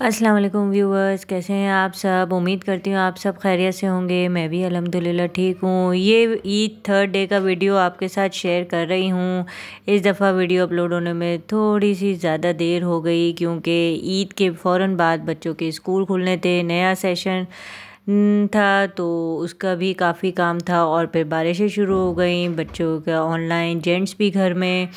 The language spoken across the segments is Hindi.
अस्सलाम वालेकुम व्यूवर्स, कैसे हैं आप सब? उम्मीद करती हूँ आप सब खैरियत से होंगे, मैं भी अल्हम्दुलिल्लाह ठीक हूँ। ये ईद थर्ड डे का वीडियो आपके साथ शेयर कर रही हूँ। इस दफ़ा वीडियो अपलोड होने में थोड़ी सी ज़्यादा देर हो गई, क्योंकि ईद के फ़ौर बाद बच्चों के स्कूल खुलने थे, नया सेशन था तो उसका भी काफ़ी काम था और फिर बारिशें शुरू हो गई। बच्चों का ऑनलाइन जेंट्स भी घर में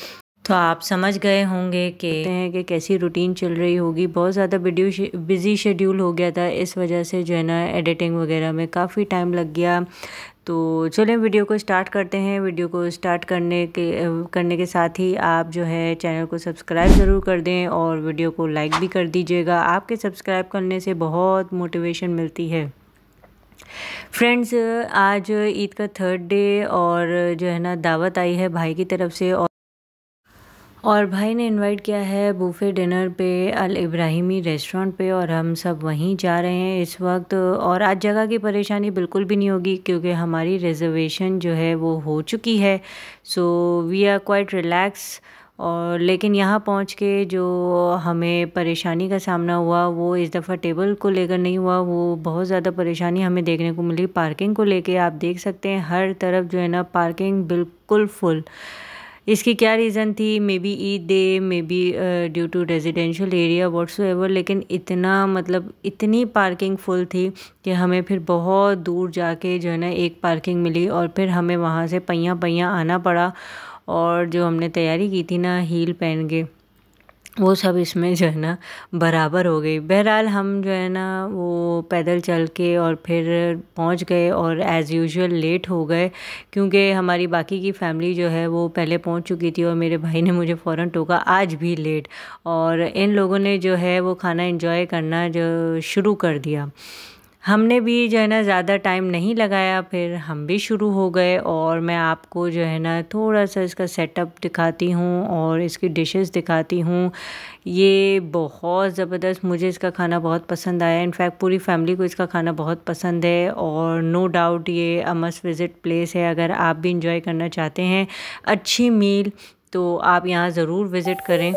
तो आप समझ गए होंगे कि हैं कि कैसी रूटीन चल रही होगी। बहुत ज़्यादा वीडियो बिज़ी शेड्यूल हो गया था। इस वजह से जो है ना एडिटिंग वगैरह में काफ़ी टाइम लग गया। तो चलें वीडियो को स्टार्ट करते हैं। वीडियो को स्टार्ट करने के करने के साथ ही आप जो है चैनल को सब्सक्राइब ज़रूर कर दें और वीडियो को लाइक भी कर दीजिएगा। आपके सब्सक्राइब करने से बहुत मोटिवेशन मिलती है। फ्रेंड्स आज ईद का थर्ड डे और जो है ना, दावत आई है भाई की तरफ़ से और और भाई ने इनवाइट किया है बूफे डिनर पे, अल इब्राहिमी रेस्टोरेंट पे और हम सब वहीं जा रहे हैं इस वक्त। और आज जगह की परेशानी बिल्कुल भी नहीं होगी क्योंकि हमारी रिजर्वेशन जो है वो हो चुकी है। So we are quite relax और लेकिन यहाँ पहुँच के जो हमें परेशानी का सामना हुआ, वो इस दफ़ा टेबल को लेकर नहीं हुआ। वो बहुत ज़्यादा परेशानी हमें देखने को मिली पार्किंग को लेके। आप देख सकते हैं हर तरफ़ जो है ना पार्किंग बिल्कुल फुल इसकी क्या रीज़न थी? Maybe it they maybe due to residential area whatsoever लेकिन इतना मतलब इतनी पार्किंग फुल थी कि हमें फिर बहुत दूर जाके जो है ना एक पार्किंग मिली और फिर हमें वहाँ से पहिया पहिया आना पड़ा और जो हमने तैयारी की थी ना हील पहन के। वो सब इसमें जो है ना बराबर हो गई। बहरहाल हम जो है ना वो पैदल चल के और फिर पहुँच गए और एज़ यूजुअल लेट हो गए, क्योंकि हमारी बाकी की फैमिली जो है वो पहले पहुँच चुकी थी और मेरे भाई ने मुझे फ़ौर टोका। आज भी लेट और इन लोगों ने जो है वो खाना इंजॉय करना जो शुरू कर दिया। हमने भी जो है ना, ज़्यादा टाइम नहीं लगाया, फिर हम भी शुरू हो गए और मैं आपको जो है ना थोड़ा सा इसका सेटअप दिखाती हूँ और इसकी डिशेस दिखाती हूँ। ये बहुत ज़बरदस्त, मुझे इसका खाना बहुत पसंद आया। इनफैक्ट पूरी फैमिली को इसका खाना बहुत पसंद है और नो डाउट ये अ मस्ट विज़िट प्लेस है। अगर आप भी इंजॉय करना चाहते हैं, अच्छी मील तो आप यहाँ ज़रूर विज़िट करें।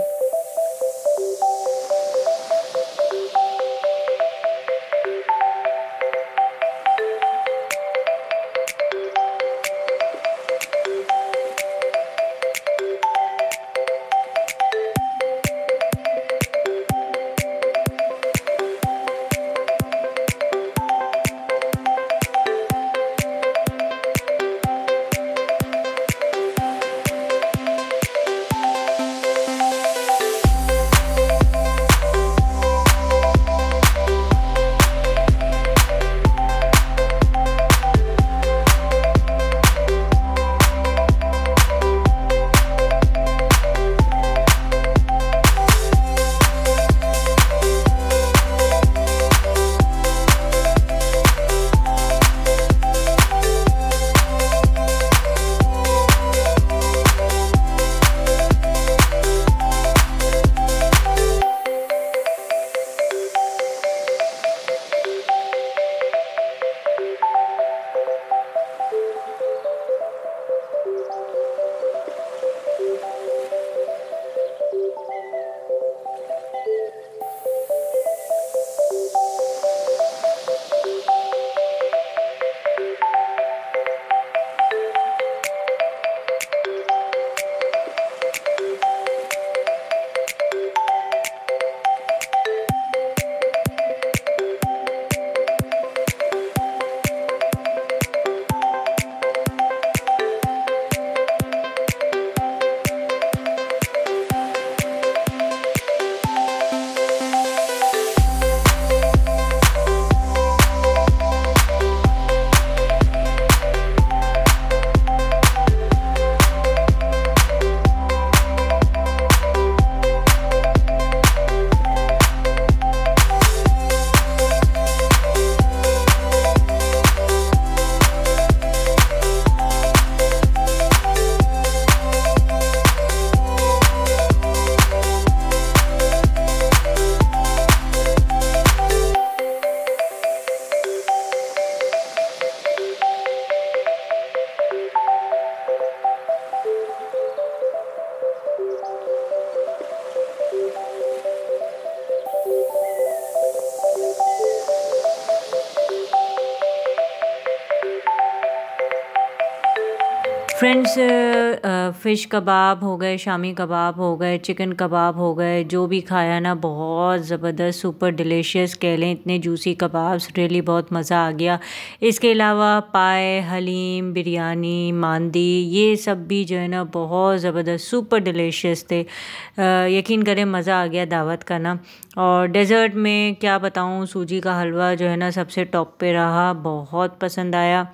फ्रेंड्स फ़िश कबाब हो गए, शामी कबाब हो गए चिकन कबाब हो गए, जो भी खाया ना, बहुत ज़बरदस्त सुपर डिलीशियस कह लें, इतने जूसी कबाब्स रियली बहुत मज़ा आ गया। इसके अलावा पाए, हलीम, बिरयानी, मांदी, ये सब भी जो है ना, बहुत ज़बरदस्त सुपर डिलीशियस थे। यकीन करें, मज़ा आ गया दावत का ना। और डेज़र्ट में क्या बताऊँ, सूजी का हलवा जो है ना, सबसे टॉप पे रहा, बहुत पसंद आया।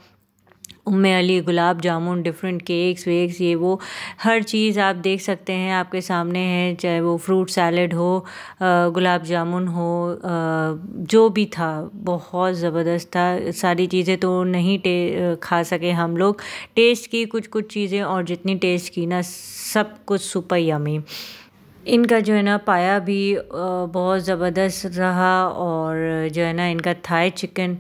Umm Ali, gulab jamun different cakes wax ये वो हर चीज़ आप देख सकते हैं, आपके सामने है, चाहे वो फ्रूट सैलड हो गुलाब जामुन हो जो भी था, बहुत ज़बरदस्त था। सारी चीज़ें तो नहीं टे खा सके हम लोग। टेस्ट की कुछ कुछ चीज़ें और जितनी टेस्ट की ना, सब कुछ सुपर यमी इनका जो है ना, पाया भी बहुत ज़बरदस्त रहा और जो है ना, इनका थाई चिकन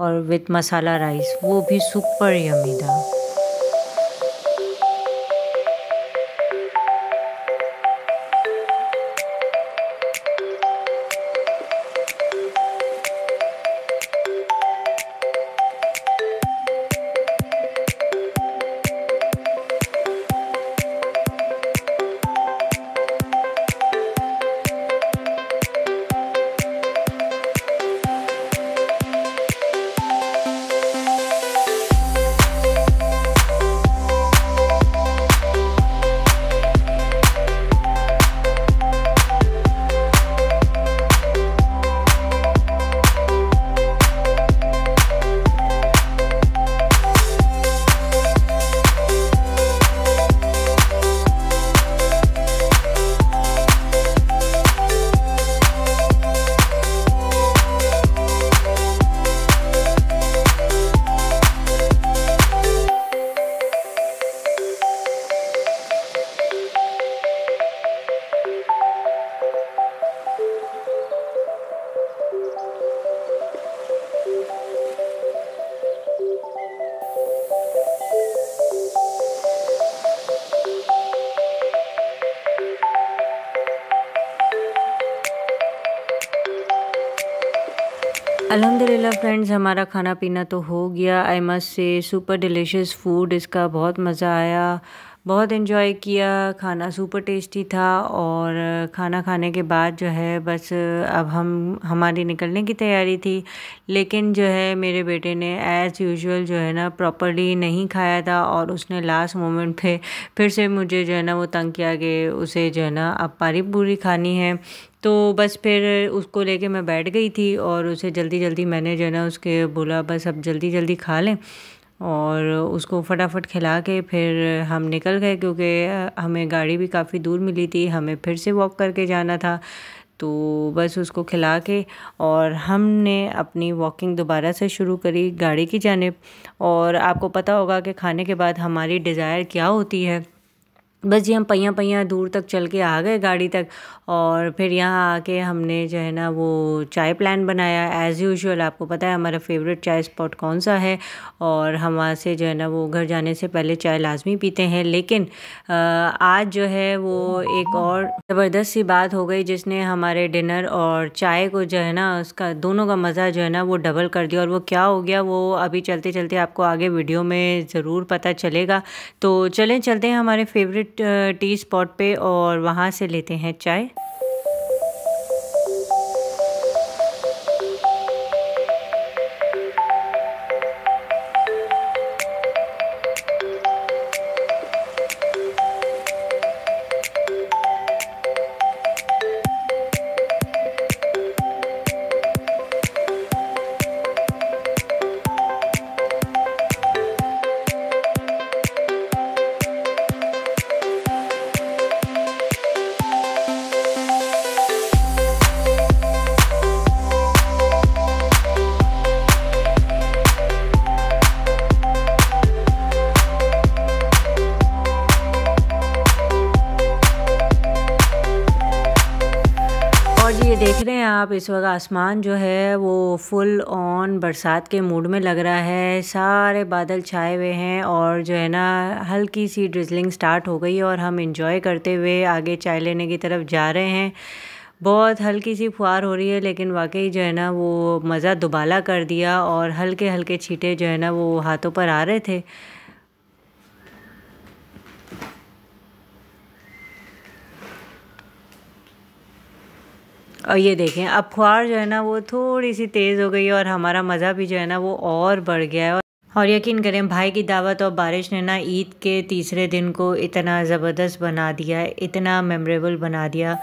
और विथ मसाला राइस वो भी सुपर यमी था। अल्हम्दुलिल्लाह फ्रेंड्स हमारा खाना पीना तो हो गया। I must say super delicious food इसका बहुत मज़ा आया। बहुत इन्जॉय किया, खाना सुपर टेस्टी था और खाना खाने के बाद जो है बस अब हम, हमारी निकलने की तैयारी थी। लेकिन जो है मेरे बेटे ने एज़ यूजुअल जो है ना प्रॉपरली नहीं खाया था और उसने लास्ट मोमेंट पे फिर से मुझे जो है ना वो तंग किया कि उसे जो है ना अब पारी पूरी खानी है। तो बस फिर उसको लेके मैं बैठ गई थी और उसे जल्दी जल्दी मैंने जो है ना उसके बोला, बस अब जल्दी जल्दी खा लें। और उसको फटाफट खिला के फिर हम निकल गए क्योंकि हमें गाड़ी भी काफ़ी दूर मिली थी, हमें फिर से वॉक करके जाना था। तो बस उसको खिला के और हमने अपनी वॉकिंग दोबारा से शुरू करी गाड़ी की जानब। और आपको पता होगा कि खाने के बाद हमारी डिज़ायर क्या होती है? बस जी, हम पहिया पहिया दूर तक चल के आ गए गाड़ी तक और फिर यहाँ आके हमने जो है ना वो चाय प्लान बनाया। एज़ यूजुअल आपको पता है हमारा फेवरेट चाय स्पॉट कौन सा है और हम वहाँ से जो है ना वो घर जाने से पहले चाय लाजमी पीते हैं। लेकिन आज जो है वो एक और ज़बरदस्त सी बात हो गई जिसने हमारे डिनर और चाय को जो है ना उसका दोनों का मज़ा जो है ना वो डबल कर दिया और वो क्या हो गया वो अभी चलते चलते आपको आगे वीडियो में ज़रूर पता चलेगा। तो चलें, चलते हैं हमारे फेवरेट टी स्पॉट पे और वहाँ से लेते हैं चाय। आप इस वक्त आसमान जो है वो फुल ऑन बरसात के मूड में लग रहा है। सारे बादल छाए हुए हैं और जो है ना, हल्की सी ड्रिजलिंग स्टार्ट हो गई और हम इंजॉय करते हुए आगे चाय लेने की तरफ़ जा रहे हैं। बहुत हल्की सी फुहार हो रही है, लेकिन वाकई जो है ना, वो मज़ा दुबाला कर दिया और हल्के हल्के छीटे जो है ना, वो हाथों पर आ रहे थे। और ये देखें, अब फुहार जो है ना, वो थोड़ी सी तेज़ हो गई है और हमारा मज़ा भी जो है ना, वो और बढ़ गया है। और यकीन करें, भाई की दावत और बारिश ने ना ईद के तीसरे दिन को इतना ज़बरदस्त बना दिया, इतना मेमोरेबल बना दिया।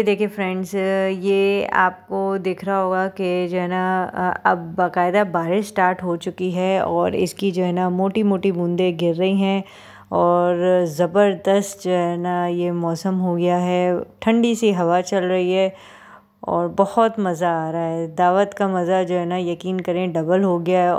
ये देखिए फ्रेंड्स ये आपको दिख रहा होगा कि जो है ना अब बाकायदा बारिश स्टार्ट हो चुकी है और इसकी जो है ना मोटी मोटी बूंदें गिर रही हैं और ज़बरदस्त जो है ना ये मौसम हो गया है। ठंडी सी हवा चल रही है और बहुत मज़ा आ रहा है। दावत का मज़ा जो है ना यकीन करें डबल हो गया है।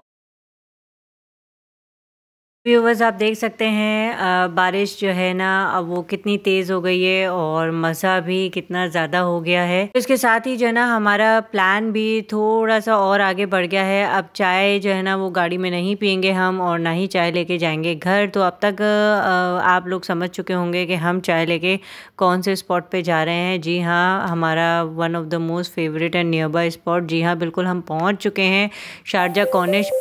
व्यूवर्स आप देख सकते हैं आ, बारिश जो है ना अब वो कितनी तेज़ हो गई है और मज़ा भी कितना ज़्यादा हो गया है। इसके साथ ही जो है ना हमारा प्लान भी थोड़ा सा और आगे बढ़ गया है। अब चाय जो है ना वो गाड़ी में नहीं पियेंगे हम और ना ही चाय लेके जाएँगे घर। तो अब तक आ, आप लोग समझ चुके होंगे कि हम चाय लेके कौन से स्पॉट पे जा रहे हैं। जी हाँ हमारा one of the most favourite and nearby spot जी हाँ बिल्कुल हम पहुँच चुके हैं। शारजा कॉर्निश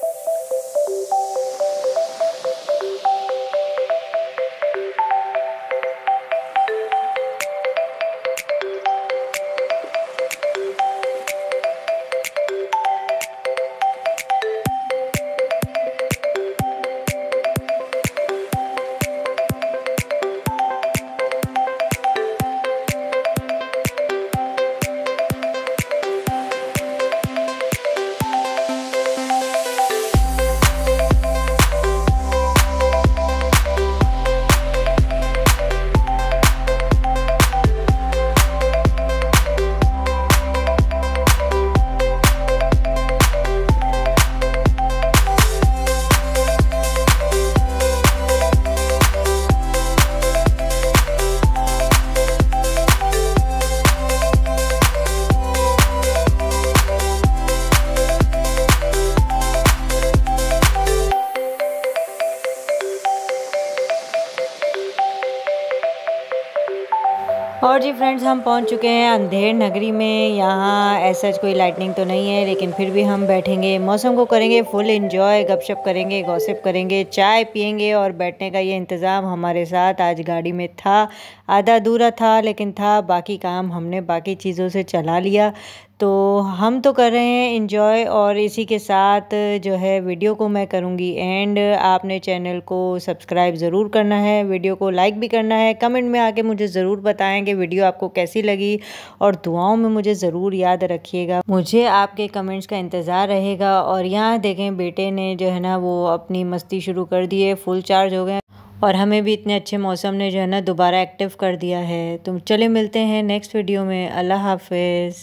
और जी फ्रेंड्स हम पहुँच चुके हैं अंधेर नगरी में। यहाँ ऐसा कोई लाइटनिंग तो नहीं है, लेकिन फिर भी हम बैठेंगे। मौसम को करेंगे फुल इंजॉय गपशप करेंगे गॉसिप करेंगे, चाय पियेंगे और बैठने का ये इंतज़ाम हमारे साथ आज गाड़ी में था। आधा दूरा था, लेकिन था, बाकी काम हमने बाकी चीज़ों से चला लिया। तो हम तो कर रहे हैं इन्जॉय और इसी के साथ जो है वीडियो को मैं करूँगी एंड आपने चैनल को सब्सक्राइब ज़रूर करना है वीडियो को लाइक भी करना है। कमेंट में आके मुझे ज़रूर बताएँ कि वीडियो आपको कैसी लगी और दुआओं में मुझे ज़रूर याद रखिएगा। मुझे आपके कमेंट्स का इंतज़ार रहेगा और यहाँ देखें बेटे ने जो है ना वो अपनी मस्ती शुरू कर दी है फुल चार्ज हो गए और हमें भी इतने अच्छे मौसम ने जो है ना दोबारा एक्टिव कर दिया है। तो चले मिलते हैं नेक्स्ट वीडियो में। अल्लाह हाफिज़।